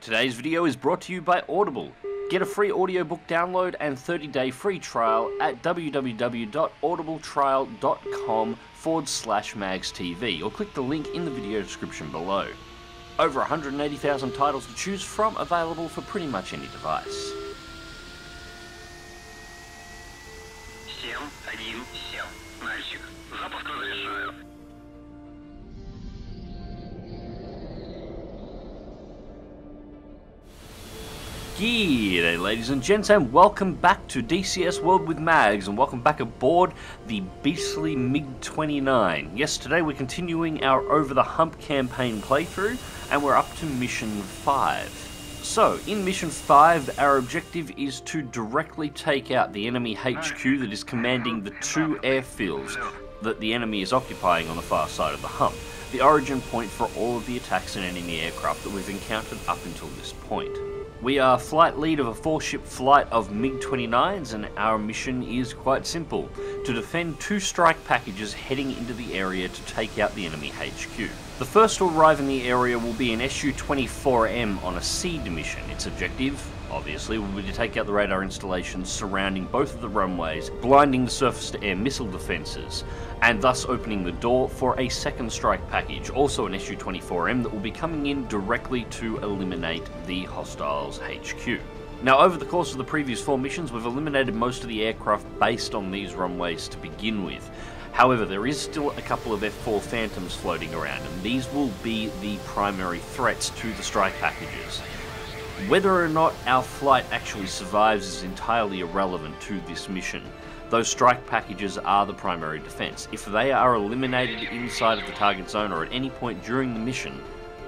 Today's video is brought to you by Audible. Get a free audiobook download and 30-day free trial at www.audibletrial.com forward slash MagzTV or click the link in the video description below. Over 180,000 titles to choose from available for pretty much any device. G'day eh, ladies and gents and welcome back to DCS World with Magz and welcome back aboard the beastly MiG-29. Yes, today we're continuing our Over the Hump campaign playthrough and we're up to Mission 5. So, in Mission 5, our objective is to directly take out the enemy HQ that is commanding the two airfields that the enemy is occupying on the far side of the hump, the origin point for all of the attacks and enemy aircraft that we've encountered up until this point. We are flight lead of a four ship flight of MiG 29s, and our mission is quite simple to defend two strike packages heading into the area to take out the enemy HQ. The first to arrive in the area will be an Su 24M on a SEAD mission. Its objective, obviously, will be to take out the radar installations surrounding both of the runways, blinding the surface to air missile defences, and thus opening the door for a second strike package, also an Su 24M, that will be coming in directly to eliminate the hostiles HQ. Now, over the course of the previous four missions, we've eliminated most of the aircraft based on these runways to begin with. However, there is still a couple of F4 Phantoms floating around, and these will be the primary threats to the strike packages. Whether or not our flight actually survives is entirely irrelevant to this mission. Those strike packages are the primary defense. If they are eliminated inside of the target zone or at any point during the mission,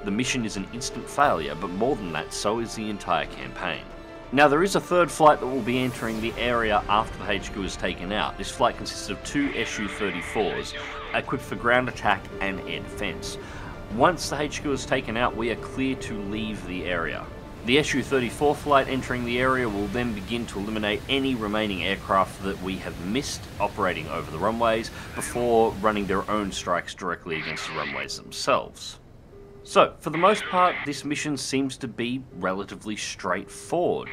the mission is an instant failure, but more than that, so is the entire campaign. Now, there is a third flight that will be entering the area after the HQ is taken out. This flight consists of two Su 34s, equipped for ground attack and air defense. Once the HQ is taken out, we are clear to leave the area. The Su-34 flight entering the area will then begin to eliminate any remaining aircraft that we have missed operating over the runways before running their own strikes directly against the runways themselves. So, for the most part, this mission seems to be relatively straightforward.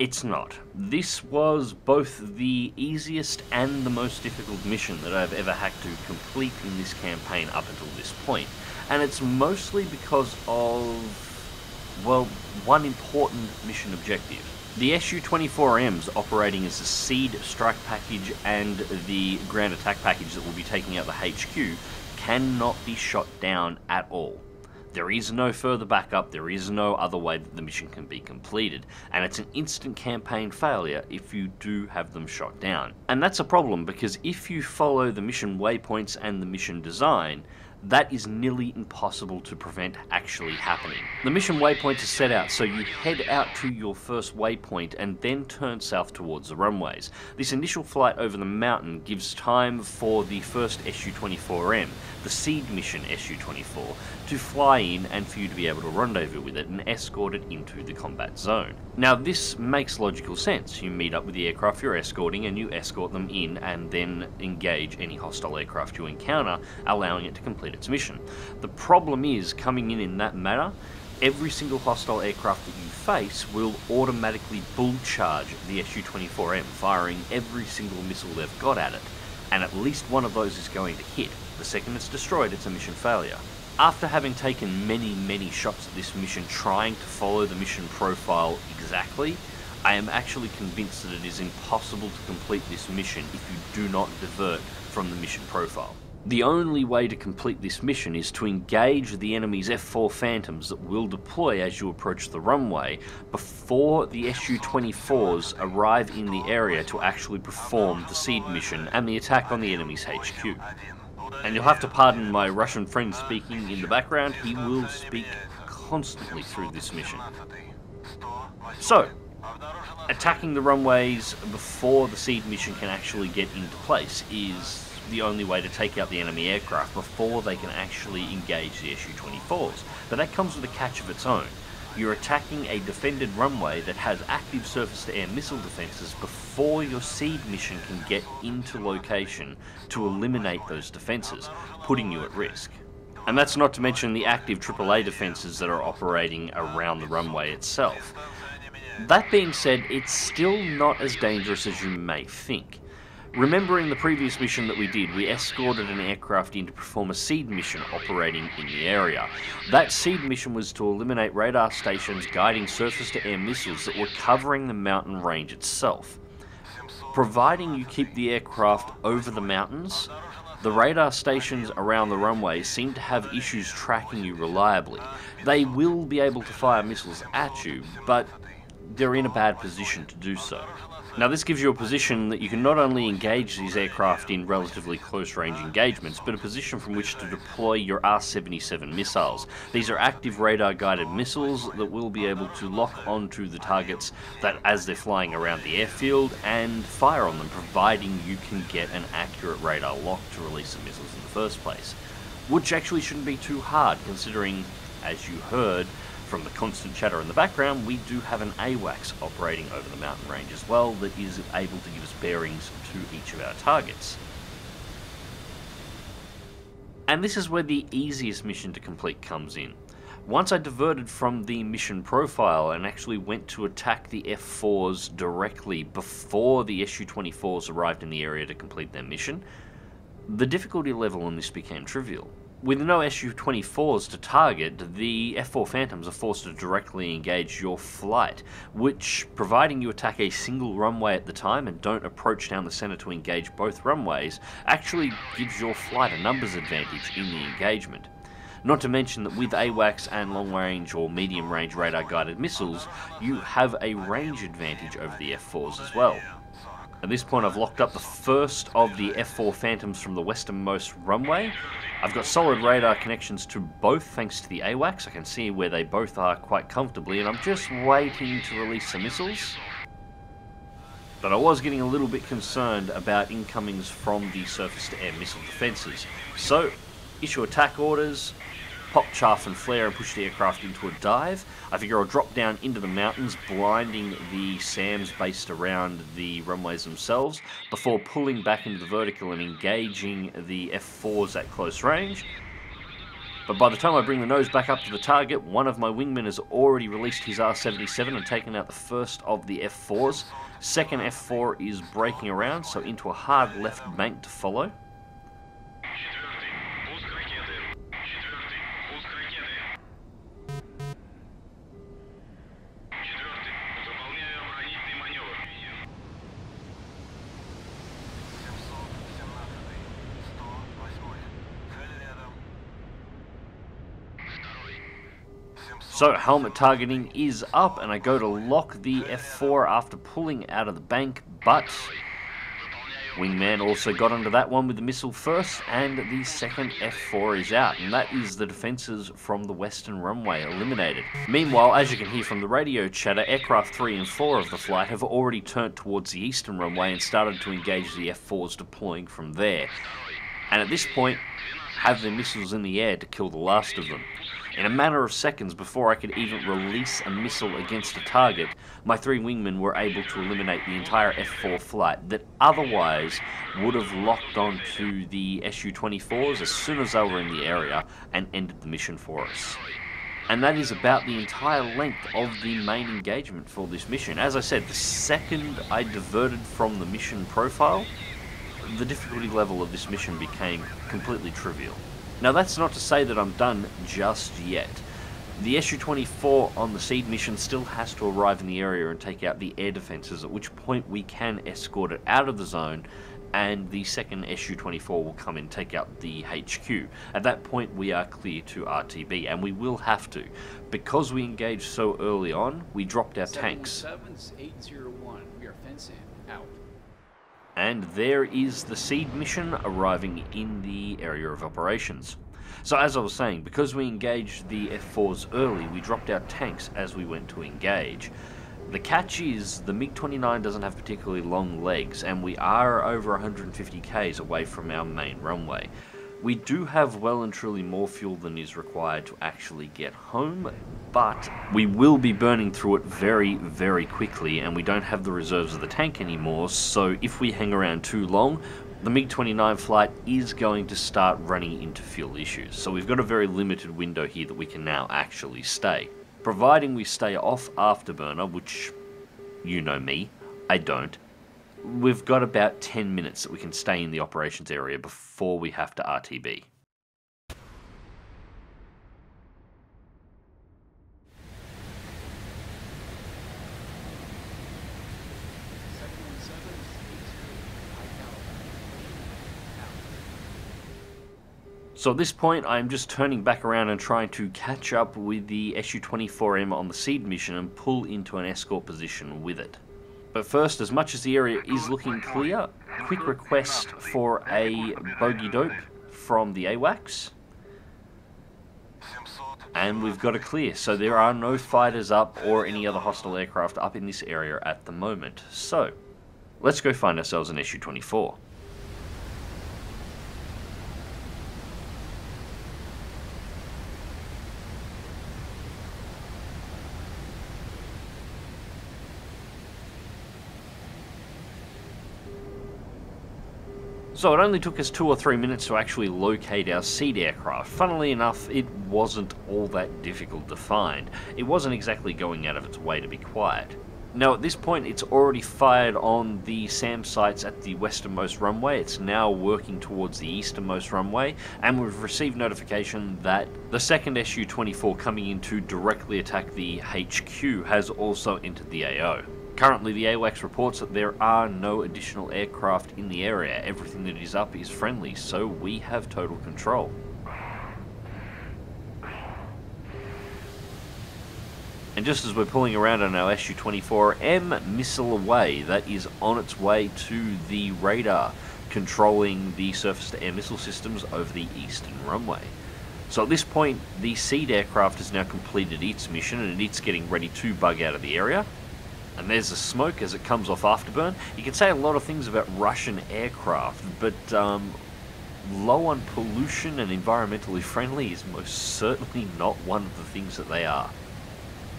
It's not. This was both the easiest and the most difficult mission that I've ever had to complete in this campaign up until this point, and it's mostly because of well, one important mission objective. The Su-24Ms operating as the SEAD strike package and the ground attack package that will be taking out the HQ cannot be shot down at all. There is no further backup, there is no other way that the mission can be completed, and it's an instant campaign failure if you do have them shot down. And that's a problem because if you follow the mission waypoints and the mission design, that is nearly impossible to prevent actually happening. The mission waypoint is set out so you head out to your first waypoint and then turn south towards the runways. This initial flight over the mountain gives time for the first Su-24M, the SEAD mission Su-24, to fly in and for you to be able to rendezvous with it and escort it into the combat zone. Now this makes logical sense. You meet up with the aircraft you're escorting and you escort them in and then engage any hostile aircraft you encounter, allowing it to complete its mission. The problem is, coming in in that manner, every single hostile aircraft that you face will automatically bull charge the Su-24M, firing every single missile they've got at it, and at least one of those is going to hit. The second it's destroyed, it's a mission failure. After having taken many, many shots at this mission trying to follow the mission profile exactly, I am actually convinced that it is impossible to complete this mission if you do not divert from the mission profile. The only way to complete this mission is to engage the enemy's F4 Phantoms that will deploy as you approach the runway before the Su-24s arrive in the area to actually perform the SEAD mission and the attack on the enemy's HQ. And you'll have to pardon my Russian friend speaking in the background, he will speak constantly through this mission. So, attacking the runways before the SEAD mission can actually get into place is the only way to take out the enemy aircraft before they can actually engage the Su-24s. But that comes with a catch of its own. You're attacking a defended runway that has active surface-to-air missile defences before your SEAD mission can get into location to eliminate those defences, putting you at risk. And that's not to mention the active AAA defences that are operating around the runway itself. That being said, it's still not as dangerous as you may think. Remembering the previous mission that we did, we escorted an aircraft in to perform a SEAD mission operating in the area. That SEAD mission was to eliminate radar stations guiding surface to air missiles that were covering the mountain range itself. Providing you keep the aircraft over the mountains, the radar stations around the runway seem to have issues tracking you reliably. They will be able to fire missiles at you, but they're in a bad position to do so. Now this gives you a position that you can not only engage these aircraft in relatively close range engagements, but a position from which to deploy your R-77 missiles. These are active radar guided missiles that will be able to lock onto the targets that as they're flying around the airfield and fire on them, providing you can get an accurate radar lock to release the missiles in the first place. Which actually shouldn't be too hard considering, as you heard, from the constant chatter in the background, we do have an AWACS operating over the mountain range as well that is able to give us bearings to each of our targets. And this is where the easiest mission to complete comes in. Once I diverted from the mission profile and actually went to attack the F4s directly before the Su-24s arrived in the area to complete their mission, the difficulty level on this became trivial. With no Su-24s to target, the F-4 Phantoms are forced to directly engage your flight, which, providing you attack a single runway at the time and don't approach down the center to engage both runways, actually gives your flight a numbers advantage in the engagement. Not to mention that with AWACS and long range or medium range radar guided missiles, you have a range advantage over the F4s as well. At this point I've locked up the first of the F4 Phantoms from the westernmost runway. I've got solid radar connections to both thanks to the AWACS. I can see where they both are quite comfortably and I'm just waiting to release some missiles. But I was getting a little bit concerned about incomings from the surface-to-air missile defences. So, issue attack orders, pop chaff and flare and push the aircraft into a dive. I figure I'll drop down into the mountains, blinding the SAMs based around the runways themselves, before pulling back into the vertical and engaging the F4s at close range. But by the time I bring the nose back up to the target, one of my wingmen has already released his R-77 and taken out the first of the F4s. Second F4 is breaking around, so into a hard left bank to follow. So helmet targeting is up and I go to lock the F4 after pulling out of the bank, but Wingman also got onto that one with the missile first, and the second F4 is out, and that is the defences from the western runway eliminated. Meanwhile, as you can hear from the radio chatter, aircraft 3 and 4 of the flight have already turned towards the eastern runway and started to engage the F4s deploying from there. And at this point, have their missiles in the air to kill the last of them. In a matter of seconds before I could even release a missile against a target, my three wingmen were able to eliminate the entire F4 flight that otherwise would have locked onto the Su-24s as soon as they were in the area and ended the mission for us. And that is about the entire length of the main engagement for this mission. As I said, the second I diverted from the mission profile, the difficulty level of this mission became completely trivial. Now that's not to say that I'm done just yet. The Su-24 on the SEAD mission still has to arrive in the area and take out the air defences, at which point we can escort it out of the zone and the second Su-24 will come and take out the HQ. At that point we are clear to RTB and we will have to. Because we engaged so early on, we dropped our tanks. 801, we are fencing. And there is the SEAD mission arriving in the area of operations. So as I was saying, because we engaged the F4s early, we dropped our tanks as we went to engage. The catch is the MiG-29 doesn't have particularly long legs and we are over 150 k's away from our main runway. We do have well and truly more fuel than is required to actually get home, but we will be burning through it very, very quickly, and we don't have the reserves of the tank anymore, so if we hang around too long, the MiG-29 flight is going to start running into fuel issues, so we've got a very limited window here that we can now actually stay. Providing we stay off Afterburner, which you know me, I don't, we've got about 10 minutes that we can stay in the operations area before we have to RTB. So at this point, I'm just turning back around and trying to catch up with the SU-24M on the SEAD mission and pull into an escort position with it. But first, as much as the area is looking clear, quick request for a bogey dope from the AWACS. And we've got a clear, so there are no fighters up or any other hostile aircraft up in this area at the moment. So, let's go find ourselves an SU-24. So it only took us two or three minutes to actually locate our SEAD aircraft. Funnily enough, it wasn't all that difficult to find. It wasn't exactly going out of its way to be quiet. Now at this point it's already fired on the SAM sites at the westernmost runway, it's now working towards the easternmost runway, and we've received notification that the second Su-24 coming in to directly attack the HQ has also entered the AO. Currently, the AWACS reports that there are no additional aircraft in the area. Everything that is up is friendly, so we have total control. And just as we're pulling around on our Su-24M missile away, that is on its way to the radar, controlling the surface-to-air missile systems over the eastern runway. So at this point, the SEAD aircraft has now completed its mission and it's getting ready to bug out of the area and there's the smoke as it comes off afterburn. You can say a lot of things about Russian aircraft, but um, low on pollution and environmentally friendly is most certainly not one of the things that they are.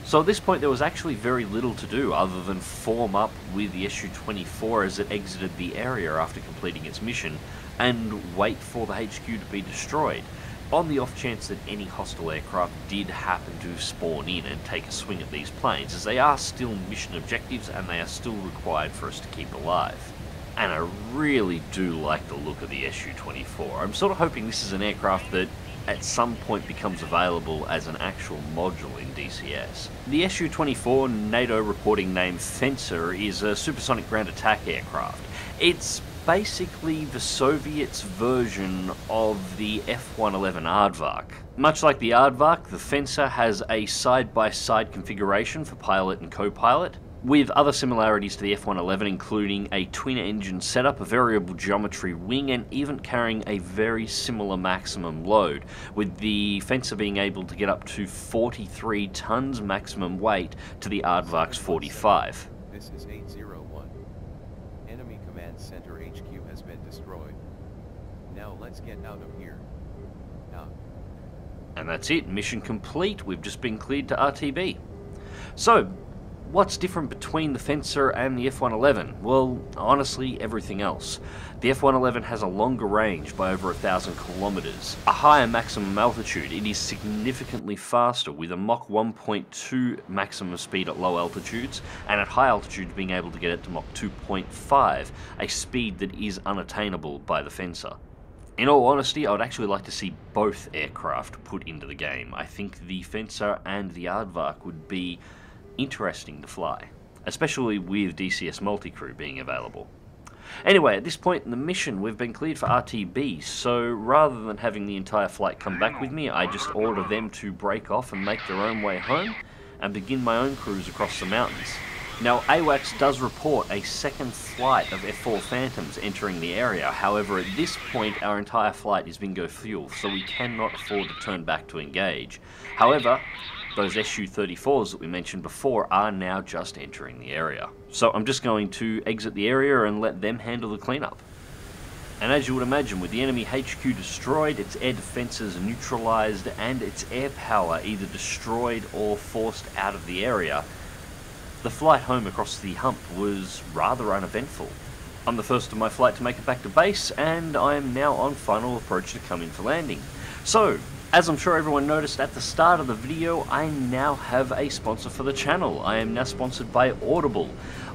So at this point there was actually very little to do other than form up with the Su-24 as it exited the area after completing its mission and wait for the HQ to be destroyed on the off chance that any hostile aircraft did happen to spawn in and take a swing at these planes, as they are still mission objectives and they are still required for us to keep alive. And I really do like the look of the Su-24. I'm sort of hoping this is an aircraft that at some point becomes available as an actual module in DCS. The Su-24 NATO reporting name Fencer is a supersonic ground attack aircraft. It's basically the Soviets' version of the F-111 Aardvark. Much like the Aardvark, the Fencer has a side-by-side -side configuration for pilot and co-pilot, with other similarities to the F-111 including a twin-engine setup, a variable geometry wing, and even carrying a very similar maximum load, with the Fencer being able to get up to 43 tons maximum weight to the Aardvark's 45. This is 801. HQ has been destroyed. Now let's get out of here. Out. And that's it, mission complete. We've just been cleared to RTB. So, What's different between the Fencer and the F-111? Well, honestly, everything else. The F-111 has a longer range by over a thousand kilometers, a higher maximum altitude, it is significantly faster with a Mach 1.2 maximum speed at low altitudes, and at high altitudes being able to get it to Mach 2.5, a speed that is unattainable by the Fencer. In all honesty, I would actually like to see both aircraft put into the game. I think the Fencer and the Aardvark would be interesting to fly, especially with DCS multi-crew being available. Anyway, at this point in the mission, we've been cleared for RTB, so rather than having the entire flight come back with me, I just order them to break off and make their own way home, and begin my own cruise across the mountains. Now, AWACS does report a second flight of F-4 Phantoms entering the area, however at this point our entire flight is bingo fuel, so we cannot afford to turn back to engage. However, those Su-34s that we mentioned before are now just entering the area. So I'm just going to exit the area and let them handle the cleanup. And as you would imagine, with the enemy HQ destroyed, its air defences neutralised, and its air power either destroyed or forced out of the area, the flight home across the hump was rather uneventful. I'm the first of my flight to make it back to base, and I am now on final approach to come in for landing. So, as I'm sure everyone noticed at the start of the video, I now have a sponsor for the channel. I am now sponsored by Audible.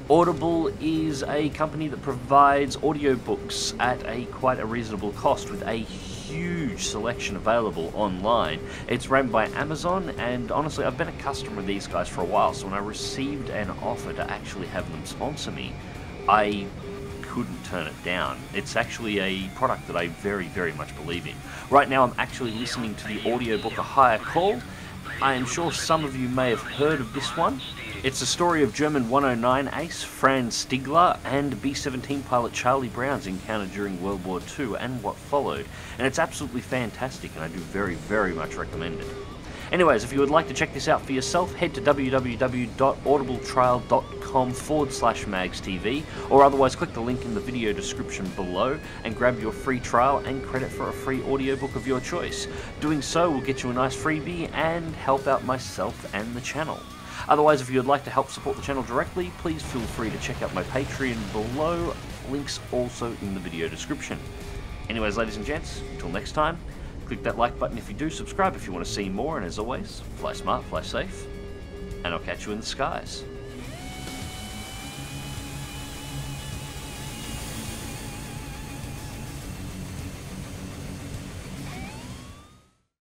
Audible is a company that provides audiobooks at a quite a reasonable cost with a huge selection available online. It's run by Amazon and honestly I've been a customer of these guys for a while so when I received an offer to actually have them sponsor me, I couldn't turn it down. It's actually a product that I very, very much believe in. Right now I'm actually listening to the audiobook A Higher Call. I am sure some of you may have heard of this one. It's the story of German 109 ace Franz Stigler and B-17 pilot Charlie Brown's encounter during World War II and what followed. And it's absolutely fantastic and I do very, very much recommend it. Anyways, if you would like to check this out for yourself, head to www.audibletrial.com forward slash MagzTV, or otherwise click the link in the video description below and grab your free trial and credit for a free audiobook of your choice. Doing so will get you a nice freebie and help out myself and the channel. Otherwise, if you would like to help support the channel directly, please feel free to check out my Patreon below, links also in the video description. Anyways, ladies and gents, until next time, Click that like button if you do, subscribe if you want to see more, and as always, fly smart, fly safe, and I'll catch you in the skies.